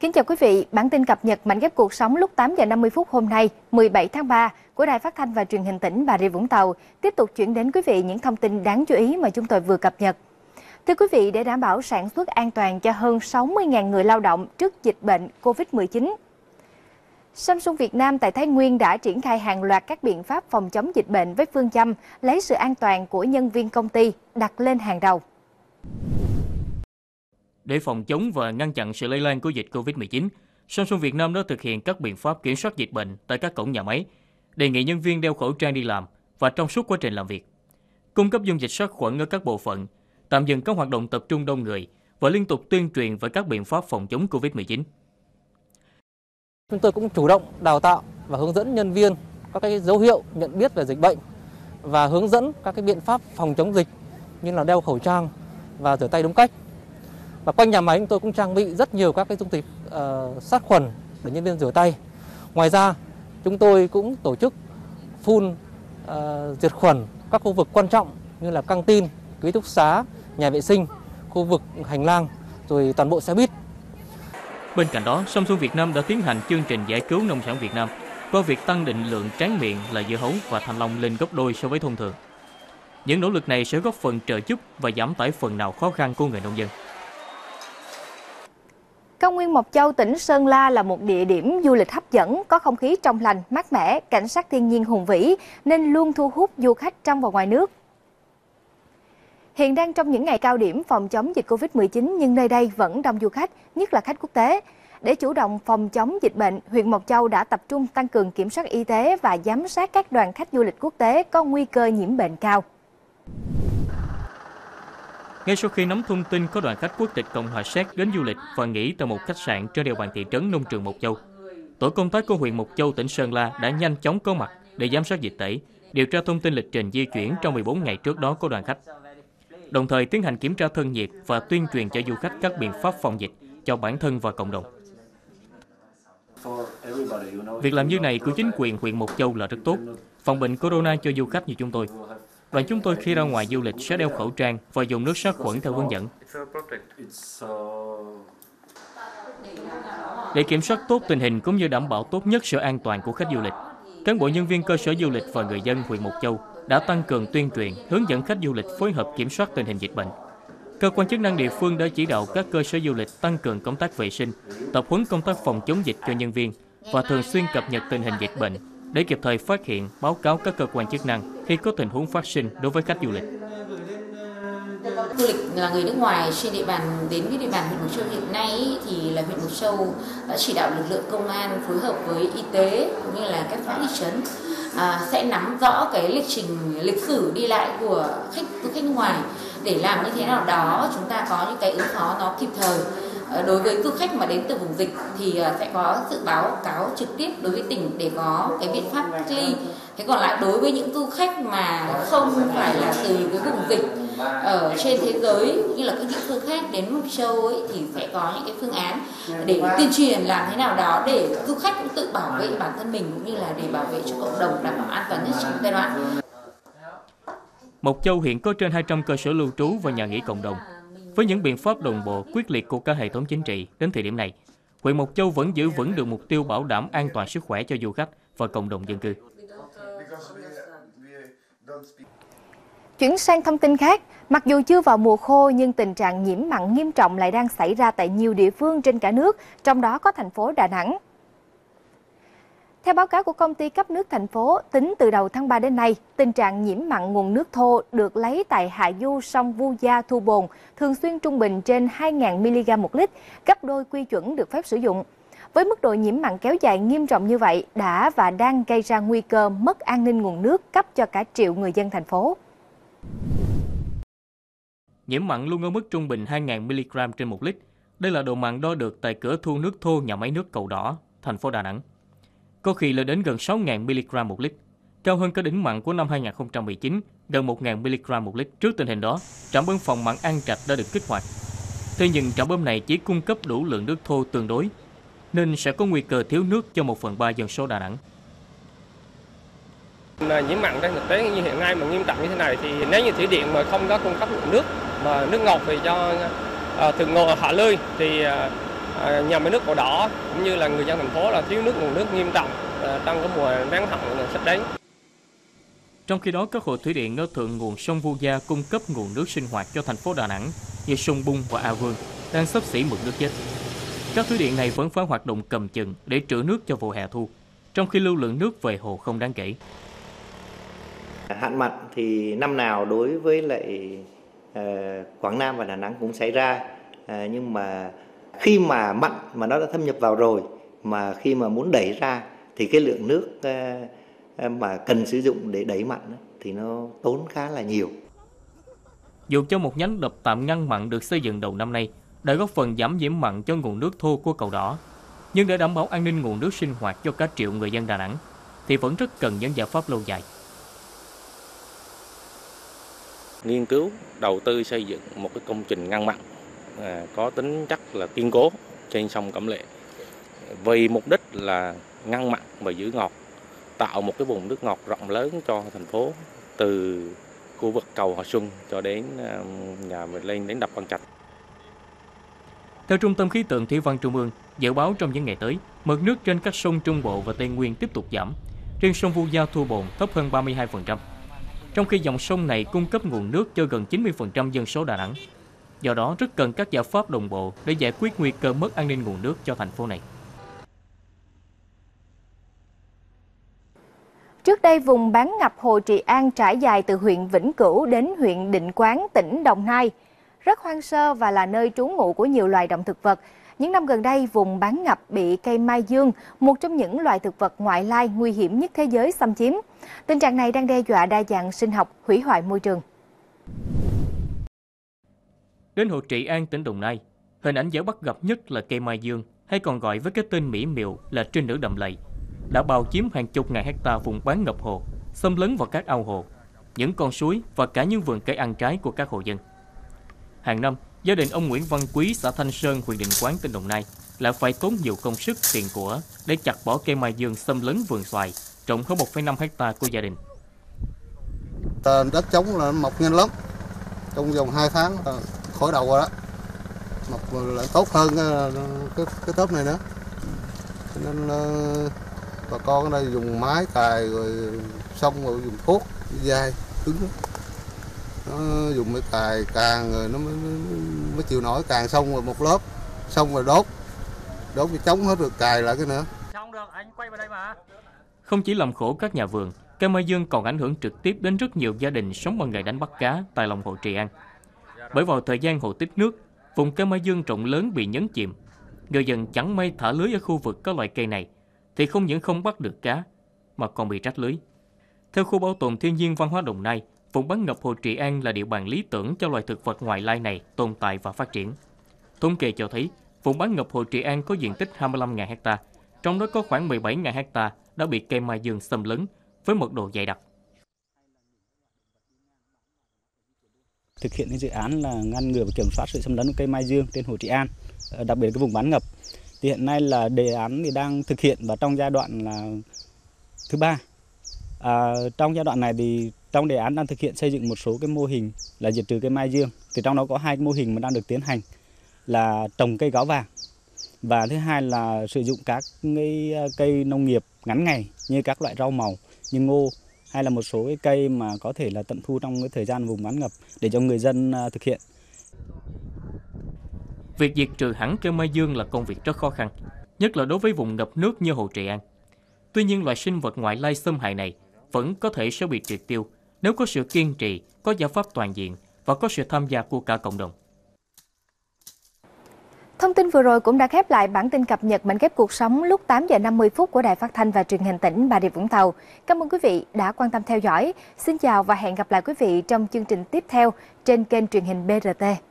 Kính chào quý vị, bản tin cập nhật mảnh ghép cuộc sống lúc 8 giờ 50 phút hôm nay, 17 tháng 3 của Đài Phát thanh và Truyền hình tỉnh Bà Rịa Vũng Tàu tiếp tục chuyển đến quý vị những thông tin đáng chú ý mà chúng tôi vừa cập nhật. Thưa quý vị, để đảm bảo sản xuất an toàn cho hơn 60.000 người lao động trước dịch bệnh COVID-19, Samsung Việt Nam tại Thái Nguyên đã triển khai hàng loạt các biện pháp phòng chống dịch bệnh với phương châm lấy sự an toàn của nhân viên công ty đặt lên hàng đầu. Để phòng chống và ngăn chặn sự lây lan của dịch COVID-19, Samsung Việt Nam đã thực hiện các biện pháp kiểm soát dịch bệnh tại các cổng nhà máy, đề nghị nhân viên đeo khẩu trang đi làm và trong suốt quá trình làm việc, cung cấp dung dịch sát khuẩn ở các bộ phận, tạm dừng các hoạt động tập trung đông người và liên tục tuyên truyền về các biện pháp phòng chống COVID-19. Chúng tôi cũng chủ động đào tạo và hướng dẫn nhân viên các cái dấu hiệu nhận biết về dịch bệnh và hướng dẫn các cái biện pháp phòng chống dịch như là đeo khẩu trang và rửa tay đúng cách. Và quanh nhà máy chúng tôi cũng trang bị rất nhiều các cái dung dịch uh, ờ, sát khuẩn để nhân viên rửa tay. Ngoài ra, chúng tôi cũng tổ chức phun uh, diệt khuẩn các khu vực quan trọng như là căng tin, ký túc xá, nhà vệ sinh, khu vực hành lang, rồi toàn bộ xe buýt. Bên cạnh đó, Samsung Việt Nam đã tiến hành chương trình giải cứu nông sản Việt Nam qua việc tăng định lượng tráng miệng là dưa hấu và thanh long lên gấp đôi so với thông thường. Những nỗ lực này sẽ góp phần trợ giúp và giảm tải phần nào khó khăn của người nông dân. Cao nguyên Mộc Châu, tỉnh Sơn La là một địa điểm du lịch hấp dẫn, có không khí trong lành, mát mẻ, cảnh sắc thiên nhiên hùng vĩ nên luôn thu hút du khách trong và ngoài nước. Hiện đang trong những ngày cao điểm phòng chống dịch Covid-19 nhưng nơi đây vẫn đông du khách, nhất là khách quốc tế. Để chủ động phòng chống dịch bệnh, huyện Mộc Châu đã tập trung tăng cường kiểm soát y tế và giám sát các đoàn khách du lịch quốc tế có nguy cơ nhiễm bệnh cao. Ngay sau khi nắm thông tin có đoàn khách quốc tịch Cộng hòa Séc đến du lịch và nghỉ tại một khách sạn trên địa bàn thị trấn Nông Trường Mộc Châu, tổ công tác của huyện Mộc Châu, tỉnh Sơn La đã nhanh chóng có mặt để giám sát dịch tễ, điều tra thông tin lịch trình di chuyển trong 14 ngày trước đó của đoàn khách đồng thời tiến hành kiểm tra thân nhiệt và tuyên truyền cho du khách các biện pháp phòng dịch cho bản thân và cộng đồng. Việc làm như này của chính quyền huyện Mộc Châu là rất tốt, phòng bệnh corona cho du khách như chúng tôi. Đoàn chúng tôi khi ra ngoài du lịch sẽ đeo khẩu trang và dùng nước sát khuẩn theo hướng dẫn. Để kiểm soát tốt tình hình cũng như đảm bảo tốt nhất sự an toàn của khách du lịch, cán bộ nhân viên cơ sở du lịch và người dân huyện Mộc Châu đã tăng cường tuyên truyền, hướng dẫn khách du lịch phối hợp kiểm soát tình hình dịch bệnh. Cơ quan chức năng địa phương đã chỉ đạo các cơ sở du lịch tăng cường công tác vệ sinh, tập huấn công tác phòng chống dịch cho nhân viên và thường xuyên cập nhật tình hình dịch bệnh để kịp thời phát hiện, báo cáo các cơ quan chức năng khi có tình huống phát sinh đối với khách du lịch. Du lịch là người nước ngoài trên địa bàn đến với địa bàn huyện Mộc Châu hiện nay thì là huyện Mộc Châu đã chỉ đạo lực lượng công an phối hợp với y tế cũng như là các xã thị trấn à, sẽ nắm rõ cái lịch trình lịch sử đi lại của khách du khách nước ngoài để làm như thế nào đó chúng ta có những cái ứng phó nó kịp thời Ờ, đối với du khách mà đến từ vùng dịch thì ờ, sẽ có sự báo cáo trực tiếp đối với tỉnh để có cái biện pháp cách ly thế còn lại đối với những du khách mà không phải là từ cái vùng dịch ở trên thế giới như là các địa phương khác đến mộc châu ấy, thì sẽ có những cái phương án để tuyên truyền làm thế nào đó để du khách cũng tự bảo vệ bản thân mình cũng như là để bảo vệ cho cộng đồng đảm bảo an toàn nhất trong giai đoạn Mộc Châu hiện có trên 200 cơ sở lưu trú và nhà nghỉ cộng đồng. Với những biện pháp đồng bộ quyết liệt của cả hệ thống chính trị đến thời điểm này, huyện Mộc Châu vẫn giữ vững được mục tiêu bảo đảm an toàn sức khỏe cho du khách và cộng đồng dân cư. Chuyển sang thông tin khác, mặc dù chưa vào mùa khô nhưng tình trạng nhiễm mặn nghiêm trọng lại đang xảy ra tại nhiều địa phương trên cả nước, trong đó có thành phố Đà Nẵng. Theo báo cáo của công ty cấp nước thành phố, tính từ đầu tháng 3 đến nay, tình trạng nhiễm mặn nguồn nước thô được lấy tại hạ du sông Vu Gia Thu Bồn thường xuyên trung bình trên 2.000 mg một lít, gấp đôi quy chuẩn được phép sử dụng. Với mức độ nhiễm mặn kéo dài nghiêm trọng như vậy đã và đang gây ra nguy cơ mất an ninh nguồn nước cấp cho cả triệu người dân thành phố. Nhiễm mặn luôn ở mức trung bình 2.000 mg trên một lít. Đây là độ mặn đo được tại cửa thu nước thô nhà máy nước Cầu Đỏ, thành phố Đà Nẵng. Có khi lên đến gần 6.000 mg một lít, cao hơn cả đỉnh mặn của năm 2019, gần 1.000 mg một lít. Trước tình hình đó, trạm bơm phòng mặn An Trạch đã được kích hoạt. Thế nhưng trạm bơm này chỉ cung cấp đủ lượng nước thô tương đối, nên sẽ có nguy cơ thiếu nước cho 1 phần 3 dân số Đà Nẵng. Nhiễm mặn đang thực tế như hiện nay mà nghiêm trọng như thế này thì nếu như thủy điện mà không có cung cấp nguồn nước mà nước ngọt về cho à, từ ngồi hạ lươi thì à, à, nhà máy nước cầu đỏ cũng như là người dân thành phố là thiếu nước nguồn nước nghiêm trọng à, trong cái mùa nắng hạn sắp đến. Trong khi đó, các hồ thủy điện ở thượng nguồn sông Vu Gia cung cấp nguồn nước sinh hoạt cho thành phố Đà Nẵng như sông Bung và A Vương đang sắp xỉ mực nước chết. Các thủy điện này vẫn phải hoạt động cầm chừng để trữ nước cho vụ hè thu, trong khi lưu lượng nước về hồ không đáng kể. Hạn mặn thì năm nào đối với lại uh, Quảng Nam và Đà Nẵng cũng xảy ra, uh, nhưng mà khi mà mặn mà nó đã thâm nhập vào rồi, mà khi mà muốn đẩy ra thì cái lượng nước uh, mà cần sử dụng để đẩy mặn thì nó tốn khá là nhiều. Dù cho một nhánh đập tạm ngăn mặn được xây dựng đầu năm nay đã góp phần giảm nhiễm mặn cho nguồn nước thô của cầu đỏ, nhưng để đảm bảo an ninh nguồn nước sinh hoạt cho cả triệu người dân Đà Nẵng thì vẫn rất cần những giải pháp lâu dài. Nghiên cứu đầu tư xây dựng một cái công trình ngăn mặn Ờ, có tính chất là kiên cố trên sông Cẩm Lệ vì mục đích là ngăn mặn và giữ ngọt tạo một cái vùng nước ngọt rộng lớn cho thành phố từ khu vực cầu Hòa Xuân cho đến ờ, nhà mình lên đến đập Văn Trạch. Theo Trung tâm Khí tượng Thủy văn Trung ương, dự báo trong những ngày tới, mực nước trên các sông Trung Bộ và Tây Nguyên tiếp tục giảm. Riêng sông Vu Gia Thu Bồn thấp hơn 32%. Trong khi dòng sông này cung cấp nguồn nước cho gần 90% dân số Đà Nẵng. Do đó, rất cần các giải pháp đồng bộ để giải quyết nguy cơ mất an ninh nguồn nước cho thành phố này. Trước đây, vùng bán ngập Hồ Trị An trải dài từ huyện Vĩnh Cửu đến huyện Định Quán, tỉnh Đồng Nai. Rất hoang sơ và là nơi trú ngụ của nhiều loài động thực vật. Những năm gần đây, vùng bán ngập bị cây mai dương, một trong những loài thực vật ngoại lai nguy hiểm nhất thế giới xâm chiếm. Tình trạng này đang đe dọa đa dạng sinh học, hủy hoại môi trường. Đến Hồ Trị An, tỉnh Đồng Nai, hình ảnh dễ bắt gặp nhất là cây mai dương, hay còn gọi với cái tên mỹ miều là trinh nữ đầm lầy, đã bao chiếm hàng chục ngàn hecta vùng bán ngập hồ, xâm lấn vào các ao hồ, những con suối và cả những vườn cây ăn trái của các hộ dân. Hàng năm, gia đình ông Nguyễn Văn Quý, xã Thanh Sơn, huyện Định Quán, tỉnh Đồng Nai lại phải tốn nhiều công sức tiền của để chặt bỏ cây mai dương xâm lấn vườn xoài rộng hơn 1,5 hecta của gia đình. Đất trống là mọc nhanh lắm, trong vòng 2 tháng khỏi đầu rồi đó, mọc lại tốt hơn cái, cái, cái tớp này nữa. Cho nên bà con ở đây dùng máy cài rồi xong rồi dùng thuốc dai cứng. Nó dùng mấy cài càng rồi nó mới, mới, mới chịu nổi. Càng xong rồi một lớp xong rồi đốt. Đốt cái chống hết rồi cài lại cái nữa. Xong được anh quay vào đây mà. Không chỉ làm khổ các nhà vườn cây mai dương còn ảnh hưởng trực tiếp đến rất nhiều gia đình sống bằng nghề đánh bắt cá tại lòng hồ Trị An. Bởi vào thời gian hồ tích nước, vùng cây mai dương rộng lớn bị nhấn chìm. Người dân chẳng may thả lưới ở khu vực có loại cây này, thì không những không bắt được cá, mà còn bị rách lưới. Theo khu bảo tồn thiên nhiên văn hóa Đồng Nai, vùng bán ngập Hồ Trị An là địa bàn lý tưởng cho loài thực vật ngoại lai này tồn tại và phát triển. Thống kê cho thấy, vùng bán ngập Hồ Trị An có diện tích 25.000 ha, trong đó có khoảng 17.000 ha đã bị cây mai dương xâm lấn với mật độ dày đặc. Thực hiện cái dự án là ngăn ngừa và kiểm soát sự xâm lấn của cây mai dương trên Hồ Trị An, ờ, đặc biệt cái vùng bán ngập. Thì hiện nay là đề án thì đang thực hiện và trong giai đoạn là thứ ba. À, trong giai đoạn này thì trong đề án đang thực hiện xây dựng một số cái mô hình là diệt trừ cây mai dương. Thì trong đó có hai mô hình mà đang được tiến hành là trồng cây gáo vàng và thứ hai là sử dụng các cái ờ, cây nông nghiệp ngắn ngày như các loại rau màu như ngô hay là một số cái cây mà có thể là tận thu trong cái thời gian vùng bán ngập để cho người dân à, thực hiện. Việc diệt trừ hẳn cây mai dương là công việc rất khó khăn, nhất là đối với vùng ngập nước như Hồ Trị An. Tuy nhiên loài sinh vật ngoại lai xâm hại này vẫn có thể sẽ bị triệt tiêu nếu có sự kiên trì, có giải pháp toàn diện và có sự tham gia của cả cộng đồng. Thông tin vừa rồi cũng đã khép lại bản tin cập nhật mảnh ghép cuộc sống lúc 8 giờ 50 phút của Đài Phát thanh và Truyền hình tỉnh Bà Rịa Vũng Tàu. Cảm ơn quý vị đã quan tâm theo dõi. Xin chào và hẹn gặp lại quý vị trong chương trình tiếp theo trên kênh truyền hình BRT.